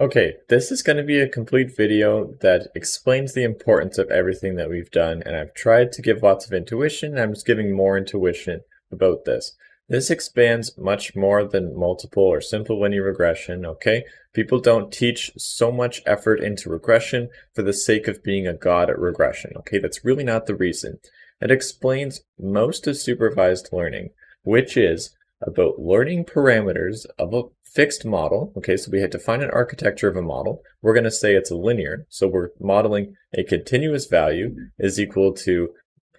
Okay, this is going to be a complete video that explains the importance of everything that we've done, and I've tried to give lots of intuition, I'm just giving more intuition about this. This expands much more than multiple or simple linear regression, okay? People don't teach so much effort into regression for the sake of being a god at regression, okay? That's really not the reason. It explains most of supervised learning, which is about learning parameters of a fixed model. Okay, so we had to find an architecture of a model. We're going to say it's a linear. So we're modeling a continuous value is equal to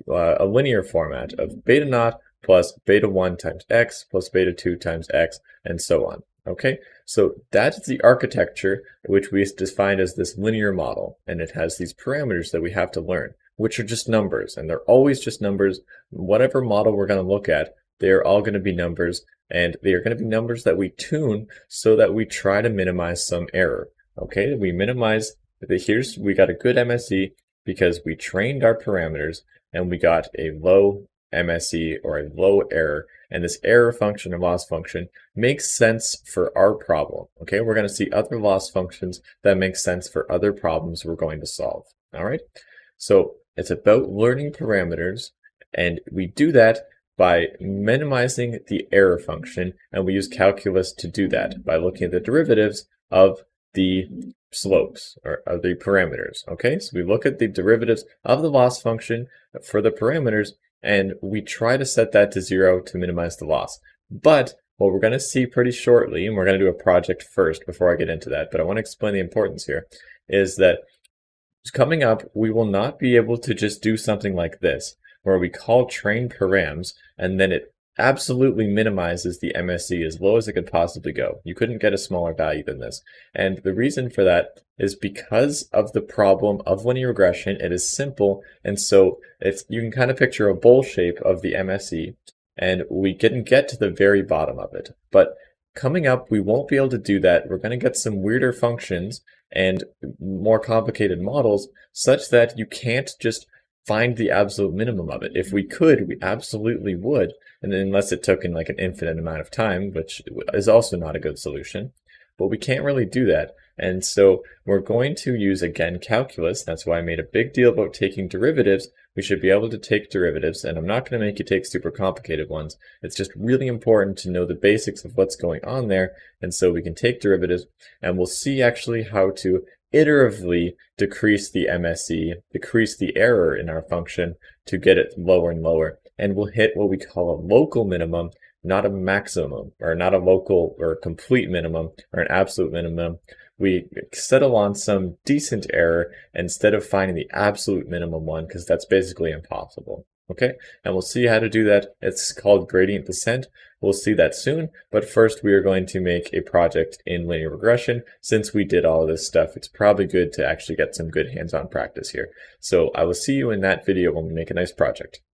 uh, a linear format of beta naught plus beta 1 times x plus beta 2 times x and so on. Okay, so that's the architecture which we defined as this linear model, and it has these parameters that we have to learn, which are just numbers, and they're always just numbers. Whatever model we're going to look at, they're all going to be numbers and they are going to be numbers that we tune so that we try to minimize some error. Okay, we minimize the here's we got a good MSE because we trained our parameters and we got a low MSE or a low error. And this error function or loss function makes sense for our problem. Okay, we're going to see other loss functions that make sense for other problems we're going to solve. All right, so it's about learning parameters and we do that by minimizing the error function, and we use calculus to do that by looking at the derivatives of the slopes or of the parameters. Okay, so we look at the derivatives of the loss function for the parameters and we try to set that to zero to minimize the loss. But what we're going to see pretty shortly, and we're going to do a project first before I get into that, but I want to explain the importance here, is that coming up, we will not be able to just do something like this where we call train params and then it absolutely minimizes the MSE as low as it could possibly go. You couldn't get a smaller value than this. And the reason for that is because of the problem of linear regression. It is simple. And so it's, you can kind of picture a bowl shape of the MSE and we didn't get to the very bottom of it. But coming up, we won't be able to do that. We're going to get some weirder functions and more complicated models such that you can't just find the absolute minimum of it. If we could, we absolutely would, and unless it took in like an infinite amount of time, which is also not a good solution. But we can't really do that. And so we're going to use again calculus. That's why I made a big deal about taking derivatives. We should be able to take derivatives, and I'm not going to make you take super complicated ones. It's just really important to know the basics of what's going on there. And so we can take derivatives, and we'll see actually how to iteratively decrease the MSE, decrease the error in our function to get it lower and lower. And we'll hit what we call a local minimum, not a maximum, or not a local or complete minimum, or an absolute minimum. We settle on some decent error instead of finding the absolute minimum one, because that's basically impossible. Okay, and we'll see how to do that. It's called gradient descent. We'll see that soon, but first we are going to make a project in linear regression. Since we did all of this stuff, it's probably good to actually get some good hands-on practice here. So I will see you in that video when we make a nice project.